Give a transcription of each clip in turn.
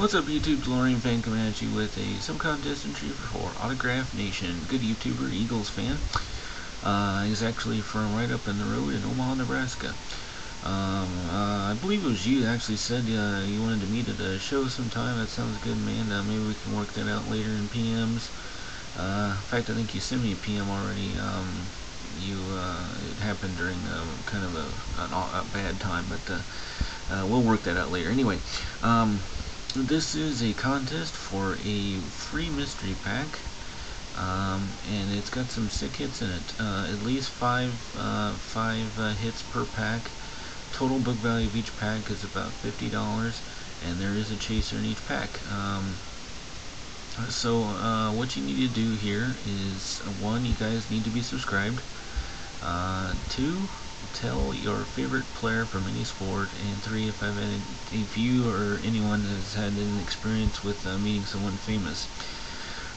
What's up YouTube, DeLorean fan coming at you with a some contest entry for Autograph Nation. Good YouTuber, Eagles fan. Uh, he's actually from right up in the road in Omaha, Nebraska. Um, uh, I believe it was you actually said uh, you wanted to meet at a show sometime. That sounds good, man. Uh, maybe we can work that out later in PMs. Uh, in fact, I think you sent me a PM already. Um, you uh, it happened during uh, kind of a, an, a bad time, but uh, we'll work that out later. Anyway, um, this is a contest for a free mystery pack. Um, and it's got some sick hits in it. Uh, at least five uh, five uh, hits per pack. Total book value of each pack is about fifty dollars, and there is a chaser in each pack. Um, so uh, what you need to do here is one, you guys need to be subscribed. Uh, two, tell your favorite player from any sport, and three, if I've had, if you or anyone has had an experience with uh, meeting someone famous.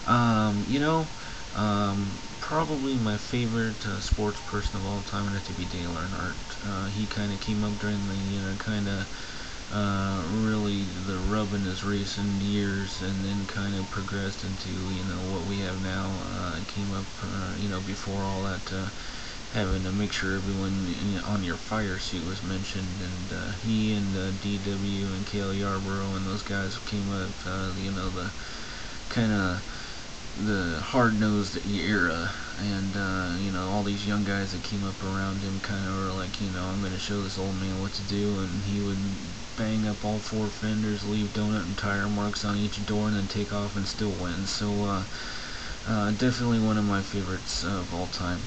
Um, you know, um, probably my favorite uh, sports person of all time would have to be Dale Earnhardt. Uh, he kind of came up during the, you know, kind of uh, really the rub in his recent years and then kind of progressed into you know what we have now uh, came up uh, you know before all that uh, having to make sure everyone in, on your fire suit was mentioned, and uh, he and uh, DW and Cale Yarborough and those guys came up, uh, you know, the kind of the hard-nosed era, and uh, you know all these young guys that came up around him kind of were like, you know, I'm going to show this old man what to do, and he would bang up all four fenders, leave donut and tire marks on each door, and then take off and still win. So uh, uh, definitely one of my favorites of all time.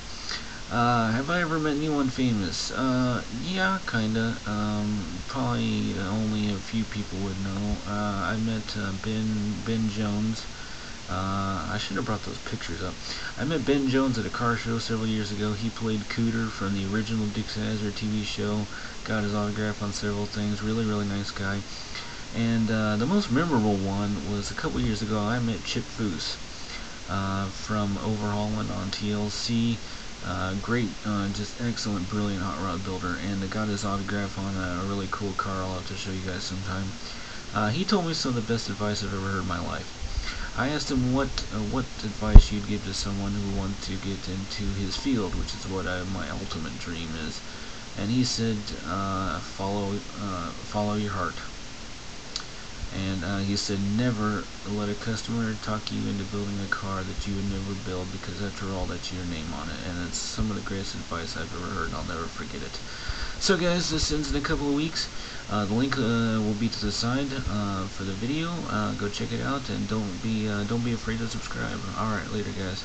Uh, have I ever met anyone famous? Uh, yeah, kinda. Um, probably only a few people would know. Uh, I met uh, Ben Ben Jones. Uh, I should have brought those pictures up. I met Ben Jones at a car show several years ago. He played Cooter from the original Dukes Hazzard TV show. Got his autograph on several things. Really, really nice guy. And uh, the most memorable one was a couple years ago. I met Chip Foose uh, from Overhaulin' on TLC. Uh, great, uh, just excellent, brilliant hot rod builder, and I got his autograph on a, a, really cool car I'll have to show you guys sometime. Uh, he told me some of the best advice I've ever heard in my life. I asked him what uh, what advice you'd give to someone who wants to get into his field, which is what I, my ultimate dream is, and he said, uh, follow uh, follow your heart and uh, he said never let a customer talk you into building a car that you would never build because after all that's your name on it. And it's some of the greatest advice I've ever heard and I'll never forget it. So guys this ends in a couple of weeks. Uh, the link uh, will be to the side uh, for the video. Uh, go check it out and don't be uh, don't be afraid to subscribe. Alright later guys